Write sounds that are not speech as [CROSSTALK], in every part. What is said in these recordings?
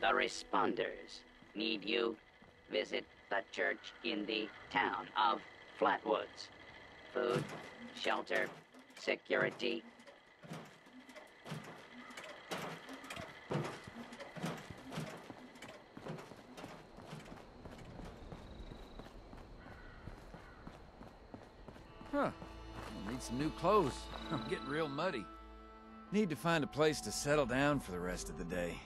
The responders need you. Visit the church in the town of Flatwoods. Food, shelter, security. Huh. Need some new clothes. [LAUGHS] I'm getting real muddy. Need to find a place to settle down for the rest of the day.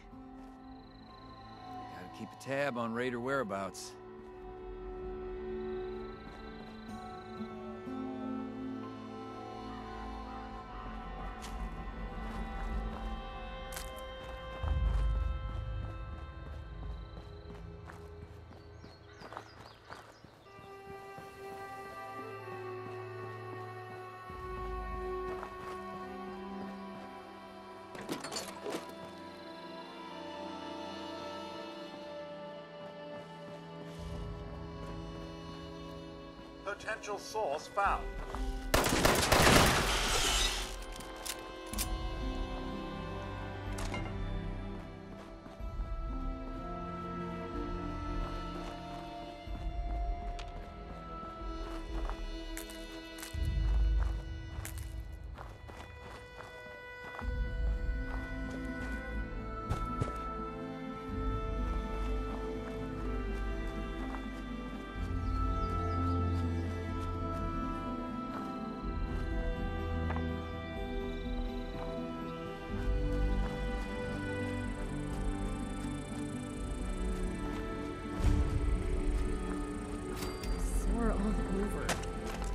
Tab on Raider whereabouts. Potential source found.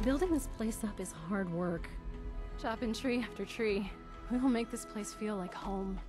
Building this place up is hard work. Chopping tree after tree. We will make this place feel like home.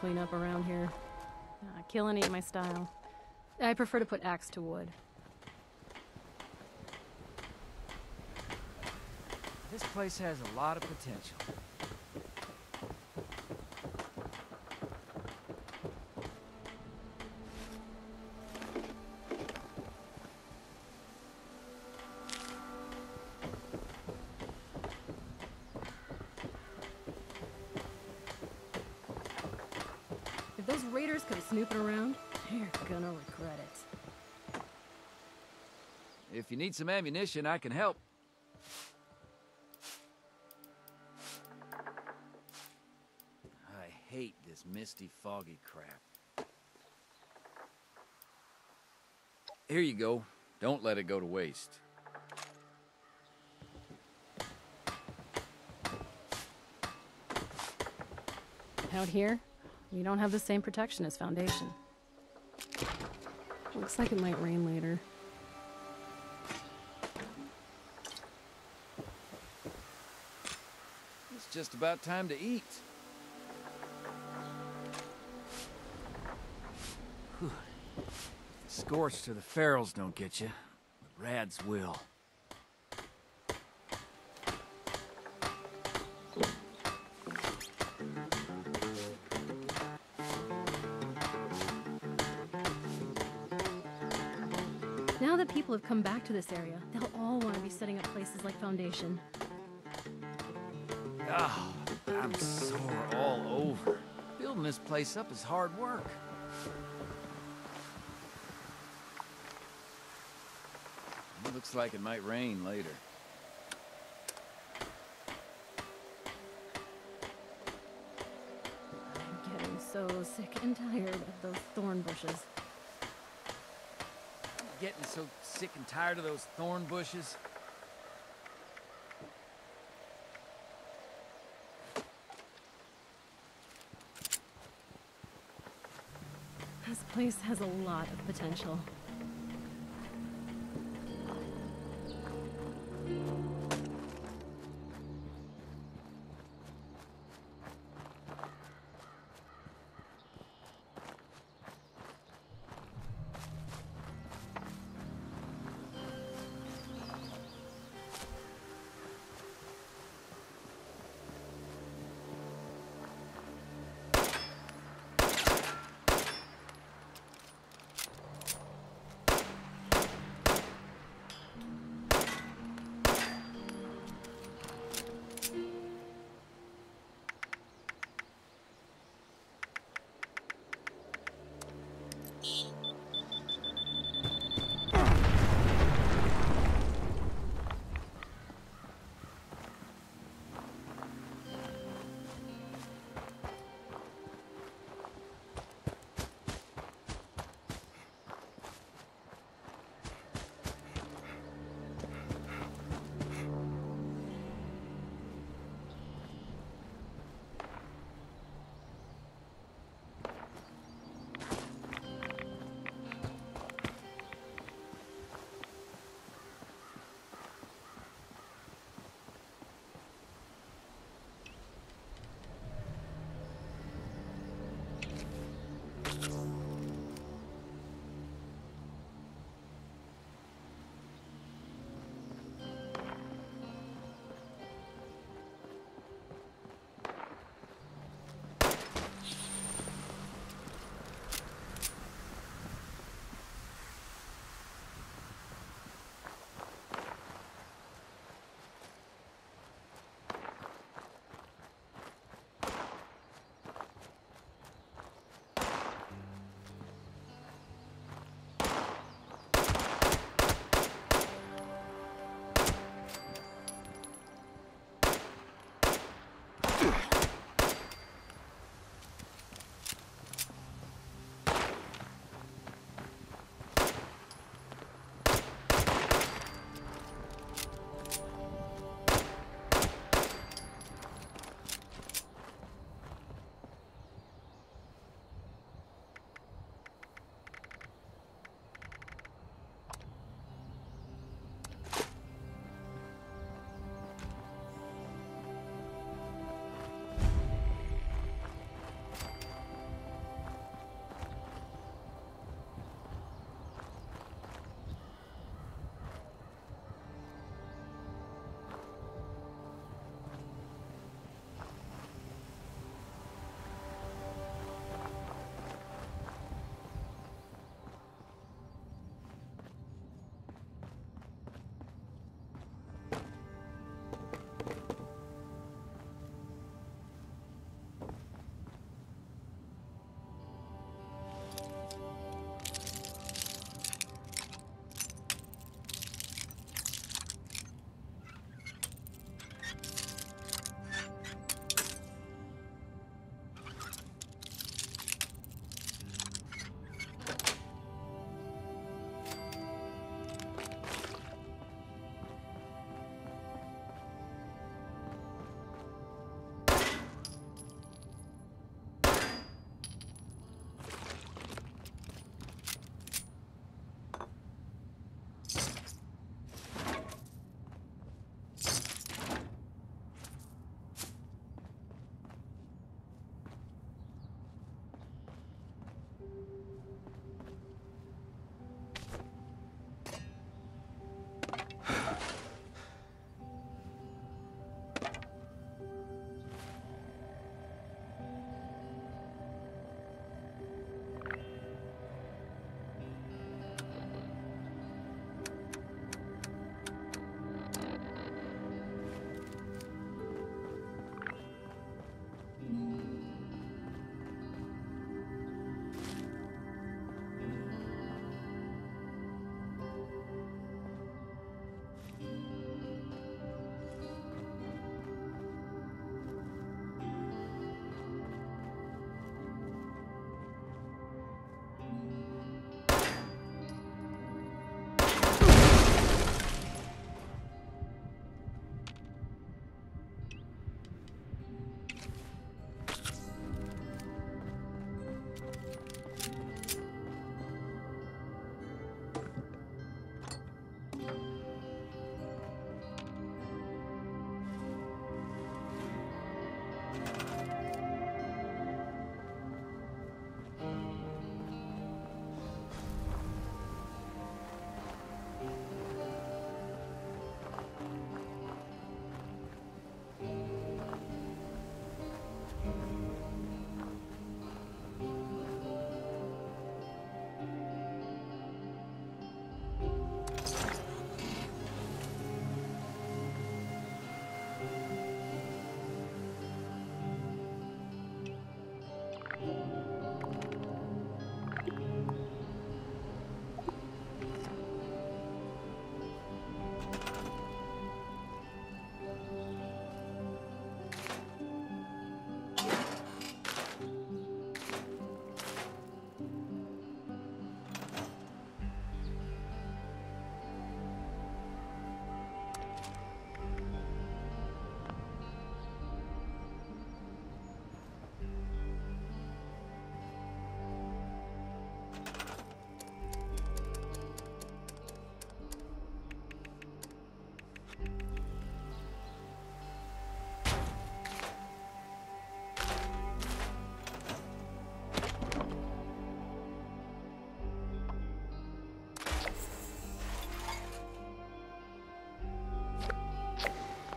Clean up around here. Uh, killing ain't my style. I prefer to put axe to wood. This place has a lot of potential. Around, they're gonna regret it. If you need some ammunition, I can help. I hate this misty, foggy crap. Here you go. Don't let it go to waste. Out here, we don't have the same protection as Foundation. Looks like it might rain later. It's just about time to eat. Whew. Scorched or the ferals don't get you. The rads will. Now that people have come back to this area, they'll all want to be setting up places like Foundation. Oh, I'm sore all over. Building this place up is hard work. It looks like it might rain later. I'm getting so sick and tired of those thorn bushes. Getting so sick and tired of those thorn bushes. This place has a lot of potential.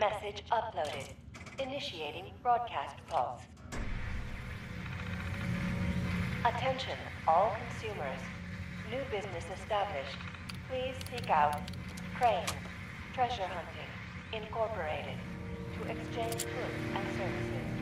Message uploaded. Initiating broadcast pulse. Attention, all consumers. New business established. Please seek out Crane Treasure Hunting Incorporated to exchange goods and services.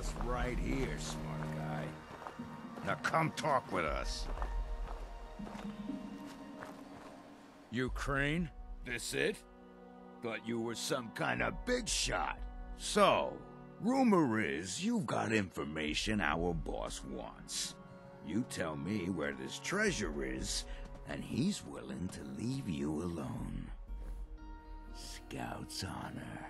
Us right here, smart guy. Now come talk with us. Ukraine? This it? Thought you were some kind of big shot. So, rumor is you've got information our boss wants. You tell me where this treasure is, and he's willing to leave you alone. Scout's honor.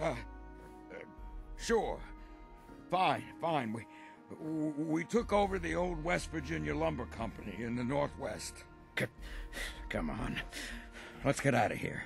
Uh, uh, sure. Fine, fine. We we took over the old West Virginia Lumber Company in the Northwest. C- come on. Let's get out of here.